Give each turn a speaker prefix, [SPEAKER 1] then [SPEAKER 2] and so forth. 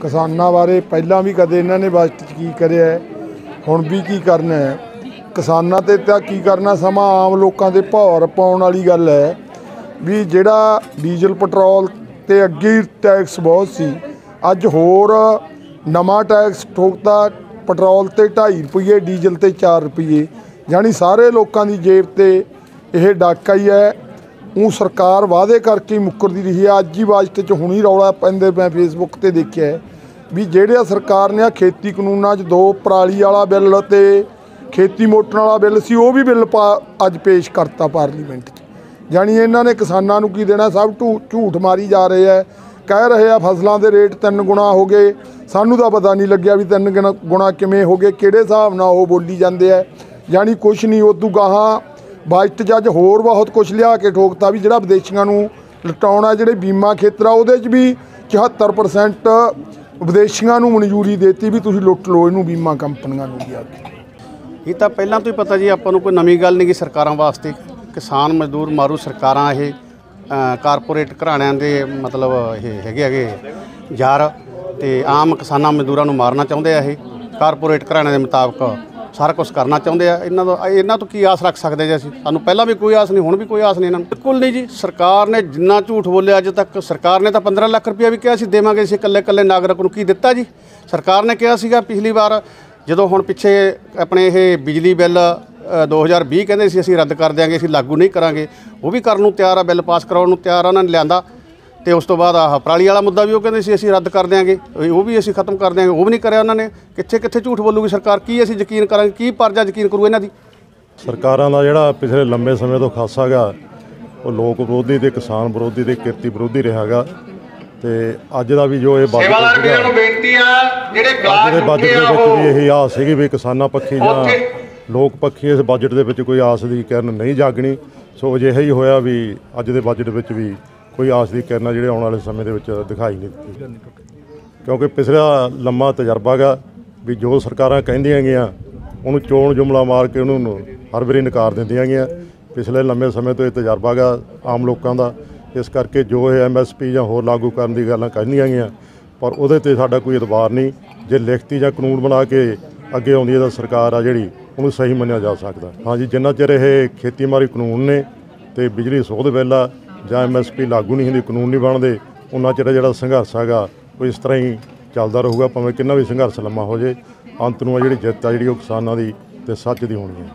[SPEAKER 1] ਕਿਸਾਨਾਂ ਬਾਰੇ ਪਹਿਲਾਂ ਵੀ ਕਦੇ ਇਹਨਾਂ ਨੇ ਬਜਟ 'ਚ ਕੀ ਕਰਿਆ ਹੈ, ਹੁਣ ਵੀ ਕੀ ਕਰਨਾ ਹੈ? ਕਿਸਾਨਾਂ ਤੇ ਤਾਂ ਕੀ ਕਰਨਾ? ਸਮਾਂ ਆਮ ਲੋਕਾਂ ਦੇ ਭੌਰ ਪਾਉਣ ਵਾਲੀ ਗੱਲ ਹੈ ਵੀ ਜਿਹੜਾ ਡੀਜ਼ਲ ਪੈਟਰੋਲ ਤੇ ਅੱਗੇ ਹੀ ਟੈਕਸ ਬਹੁਤ ਸੀ ਅੱਜ ਹੋਰ ਨਵਾਂ ਟੈਕਸ ਠੋਕਤਾ ਪੈਟਰੋਲ ਤੇ 2.5 ਰੁਪਏ ਡੀਜ਼ਲ ਤੇ 4 ਰੁਪਏ ਯਾਨੀ ਸਾਰੇ ਲੋਕਾਂ ਦੀ ਜੇਬ ਤੇ ਇਹ ਡਾਕਾ ਹੀ ਹੈ। ਉਹ ਸਰਕਾਰ ਵਾਅਦੇ ਕਰਕੇ ਮੁੱਕਰਦੀ ਰਹੀ ਹੈ। ਅੱਜ ਹੀ ਬਜਟ 'ਚ ਹੁਣੀ ਰੌਲਾ ਪੈਂਦੇ ਮੈਂ ਫੇਸਬੁੱਕ ਤੇ ਦੇਖਿਆ ਵੀ ਜਿਹੜੇ ਸਰਕਾਰ ਨੇ ਆ ਖੇਤੀ ਕਾਨੂੰਨਾਂ 'ਚ ਦੋ ਪਰਾਲੀ ਵਾਲਾ ਬਿੱਲ ਤੇ ਖੇਤੀ ਮੋਟਰਾਂ ਵਾਲਾ ਬਿੱਲ ਸੀ, ਉਹ ਵੀ ਬਿੱਲ ਪਾ ਅੱਜ ਪੇਸ਼ ਕਰਤਾ ਪਾਰਲੀਮੈਂਟ 'ਚ। ਜਾਣੀ ਇਹਨਾਂ ਨੇ ਕਿਸਾਨਾਂ ਨੂੰ ਕੀ ਦੇਣਾ ਸਭ ਝੂ- ਝੂਠ ਮਾਰੀ ਜਾ ਰਹੇ ਆ ਕਹਿ ਰਹੇ ਆ ਫਸਲਾਂ ਦੇ ਰੇਟ ਤਿੰਨ ਗੁਣਾ ਹੋ ਗਏ। ਸਾਨੂੰ ਤਾਂ ਪਤਾ ਨਹੀਂ ਲੱਗਿਆ ਵੀ ਤਿੰਨ ਗੁਣਾ- ਗੁਣਾ ਕਿਵੇਂ ਹੋ ਗਏ, ਕਿਹੜੇ ਹਿਸਾਬ ਨਾਲ ਉਹ ਬੋਲੀ ਜਾਂਦੇ ਆ ਜਾਣੀ ਕੁਛ ਨਹੀਂ, ਉਦੋਂ ਗਾਹਾਂ ਬਜਟ 'ਚ ਹੋਰ ਬਹੁਤ ਕੁਝ ਲਿਆ ਕੇ ਠੋਕਤਾ ਵੀ ਜਿਹੜਾ ਵਿਦੇਸ਼ੀਆਂ ਨੂੰ ਲਟਾਉਣਾ ਜਿਹੜੇ ਬੀਮਾ ਖੇਤਰ ਆ, ਉਹਦੇ 'ਚ ਵੀ 74% ਵਿਦੇਸ਼ੀਆਂ ਨੂੰ ਮਨਜ਼ੂਰੀ ਦਿੱਤੀ ਵੀ ਤੁਸੀਂ ਲੁੱਟ ਲਓ ਇਹਨੂੰ ਬੀਮਾ ਕੰਪਨੀਆਂ ਨੂੰ ਵੀ ਆ ਕੇ।
[SPEAKER 2] ਇਹ ਤਾਂ ਪਹਿਲਾਂ ਤੋਂ ਹੀ ਪਤਾ ਜੀ, ਆਪਾਂ ਨੂੰ ਕੋਈ ਨਵੀਂ ਗੱਲ ਨਹੀਂ ਕਿ ਸਰਕਾਰਾਂ ਵਾਸਤੇ ਕਿਸਾਨ ਮਜ਼ਦੂਰ ਮਾਰੂ ਸਰਕਾਰਾਂ ਇਹ ਕਾਰਪੋਰੇਟ ਘਰਾਣਿਆਂ ਦੇ ਮਤਲਬ ਇਹ ਹੈਗੇ ਹੈਗੇ ਯਾਰ ਤੇ ਆਮ ਕਿਸਾਨਾਂ ਮਜ਼ਦੂਰਾਂ ਨੂੰ ਮਾਰਨਾ ਚਾਹੁੰਦੇ ਆ ਇਹ ਕਾਰਪੋਰੇਟ ਘਰਾਣਿਆਂ ਦੇ ਮੁਤਾਬਕ। ਸਾਰਾ ਕੁਝ ਕਰਨਾ ਚਾਹੁੰਦੇ ਆ। ਇਹਨਾਂ ਤੋਂ ਇਹਨਾਂ ਤੋਂ ਕੀ ਆਸ ਰੱਖ ਸਕਦੇ ਜੀ ਅਸੀਂ? ਸਾਨੂੰ ਪਹਿਲਾਂ ਵੀ ਕੋਈ ਆਸ ਨਹੀਂ ਹੁਣ ਵੀ ਕੋਈ ਆਸ ਨਹੀਂ ਇਹਨਾਂ ਨੂੰ। ਬਿਲਕੁਲ ਨਹੀਂ ਜੀ। ਸਰਕਾਰ ਨੇ ਜਿੰਨਾ ਝੂਠ ਬੋਲਿਆ ਅੱਜ ਤੱਕ ਸਰਕਾਰ ਨੇ ਤਾਂ 15 ਲੱਖ ਰੁਪਇਆ ਵੀ ਕਿਹਾ ਸੀ ਦੇਵਾਂਗੇ ਅਸੀਂ ਇਕੱਲੇ ਇਕੱਲੇ ਨਾਗਰਿਕ ਨੂੰ। ਕੀ ਦਿੱਤਾ ਜੀ? ਸਰਕਾਰ ਨੇ ਕਿਹਾ ਸੀਗਾ ਪਿਛਲੀ ਵਾਰ ਜਦੋਂ ਹੁਣ ਪਿੱਛੇ ਆਪਣੇ ਇਹ ਬਿਜਲੀ ਬਿੱਲ ਅ, 2020 ਕਹਿੰਦੇ ਸੀ ਅਸੀਂ ਰੱਦ ਕਰ ਦਿਆਂਗੇ ਅਸੀਂ ਲਾਗੂ ਨਹੀਂ ਕਰਾਂਗੇ ਉਹ ਵੀ ਕਰਨ ਨੂੰ ਤਿਆਰ ਆ ਬਿੱਲ ਪਾਸ ਕਰਾਉਣ ਨੂੰ ਤਿਆਰ ਆ ਉਹਨਾਂ ਨੇ ਲਿਆਂਦਾ। ਤੇ ਉਸ ਤੋਂ ਬਾਅਦ ਆਹ ਪਰਾਲੀ ਵਾਲਾ ਮੁੱਦਾ ਵੀ ਉਹ ਕਹਿੰਦੇ ਸੀ ਅਸੀਂ ਰੱਦ ਕਰ ਦਿਆਂਗੇ। ਉਹ ਵੀ ਅਸੀਂ ਖਤਮ ਕਰ ਦਿਆਂਗੇ। ਉਹ ਵੀ ਨਹੀਂ ਕਰਿਆ ਉਹਨਾਂ ਨੇ। ਕਿੱਥੇ ਕਿੱਥੇ ਝੂਠ ਬੋਲੂਗੀ ਸਰਕਾਰ? ਕੀ ਅਸੀਂ ਯਕੀਨ ਕਰਾਂਗੇ? ਕੀ ਪਰਜਾ ਯਕੀਨ ਕਰੂ ਇਹਨਾਂ ਦੀ?
[SPEAKER 3] ਸਰਕਾਰਾਂ ਦਾ ਜਿਹੜਾ ਪਿਛਲੇ ਲੰਬੇ ਸਮੇਂ ਤੋਂ ਖਾਸਾ ਗਾ ਉਹ ਲੋਕ ਵਿਰੋਧੀ ਤੇ ਕਿਸਾਨ ਵਿਰੋਧੀ ਤੇ ਕਿਰਤੀ ਵਿਰੋਧੀ ਰਿਹਾਗਾ ਤੇ ਅੱਜ ਦਾ ਵੀ ਜੋ ਇਹ ਬਜਟ
[SPEAKER 4] ਸੇਵਾਦਾਰ ਵੀਰਾਂ ਨੂੰ
[SPEAKER 3] ਸੀਗਾ
[SPEAKER 4] ਬੇਨਤੀ ਆ ਜਿਹੜੇ
[SPEAKER 3] ਅੱਜ
[SPEAKER 4] ਗਲਾਸ
[SPEAKER 3] ਦੇ ਬਜਟ ਦੇ ਵਿੱਚ ਵੀ ਇਹੀ ਆਸ ਸੀਗੀ ਵੀ ਕਿਸਾਨਾਂ ਪੱਖੀ ਜਾਂ ਲੋਕ ਪੱਖੀ ਇਸ ਬਜਟ ਦੇ ਵਿੱਚ ਕੋਈ ਆਸ ਦੀ ਕਿਰਨ ਨਹੀਂ ਜਾਗਣੀ। ਸੋ ਅਜਿਹਾ ਹੀ ਹੋਇਆ ਵੀ ਅੱਜ ਦੇ ਬਜਟ ਵਿੱਚ ਵੀ ਕੋਈ ਆਸ ਦੀ ਕਿਰਨ ਜਿਹੜੇ ਆਉਣ ਵਾਲੇ ਸਮੇਂ ਦੇ ਵਿੱਚ ਦਿਖਾਈ ਨਹੀਂ ਦਿੱਤੀ। ਕਿਉਂਕਿ ਪਿਛਲਾ ਲੰਮਾ ਤਜਰਬਾ ਗਾ ਵੀ ਜੋ ਸਰਕਾਰਾਂ ਕਹਿੰਦੀਆਂ ਗੀਆਂ ਉਹਨੂੰ ਚੋਣ ਜੁਮਲਾ ਮਾਰ ਕੇ ਉਹਨੂੰ ਹਰ ਵਾਰੀ ਨਕਾਰ ਦਿੰਦੀਆਂ ਗੀਆਂ ਪਿਛਲੇ ਲੰਮੇ ਸਮੇਂ ਤੋਂ ਇਹ ਤਜਰਬਾ ਗਾ ਆਮ ਲੋਕਾਂ ਦਾ। ਇਸ ਕਰਕੇ ਜੋ ਇਹ ਐਮਐਸਪੀ ਜਾਂ ਹੋਰ ਲਾਗੂ ਕਰਨ ਦੀ ਗੱਲਾਂ ਕਹਿੰਦੀਆਂ ਗੀਆਂ ਪਰ ਉਹਦੇ ਤੇ ਸਾਡਾ ਕੋਈ ਇਤਬਾਰ ਨਹੀਂ। ਜੇ ਲਿਖਤੀ ਜਾਂ ਕਾਨੂੰਨ ਬਣਾ ਕੇ ਅੱਗੇ ਆਉਂਦੀ ਹੈ ਤਾਂ ਸਰਕਾਰ ਆ ਜਿਹੜੀ ਉਹਨੂੰ ਸਹੀ ਮੰਨਿਆ ਜਾ ਸਕਦਾ। ਹਾਂਜੀ ਜਿੰਨਾ ਚਿਰ ਇਹ ਖੇਤੀਬਾੜੀ ਕਾਨੂੰਨ ਨੇ ਤੇ ਬਿਜਲੀ ਸੋਧ ਬਿੱਲ ਆ ਜਾਂ ਐਮਐਸਪੀ ਲਾਗੂ ਨਹੀਂ ਹੁੰਦੀ, ਕਾਨੂੰਨ ਨਹੀਂ ਬਣਦੇ, ਉਹਨਾਂ ਚਿਰ ਜਿਹੜਾ ਸੰਘਰਸ਼ ਹੈਗਾ, ਉਹ ਇਸ ਤਰ੍ਹਾਂ ਹੀ ਚੱਲਦਾ ਰਹੂਗਾ, ਭਾਵੇਂ ਕਿੰਨਾ ਵੀ ਸੰਘਰਸ਼ ਲੰਮਾ ਹੋ ਜੇ ਅੰਤ ਨੂੰ ਆ ਜਿਹੜੀ ਜਿੱਤ ਆ, ਜਿਹੜੀ ਉਹ ਕਿਸਾਨਾਂ ਦੀ ਤੇ ਸੱਚ ਦੀ ਹੋਣੀ ਹੈ।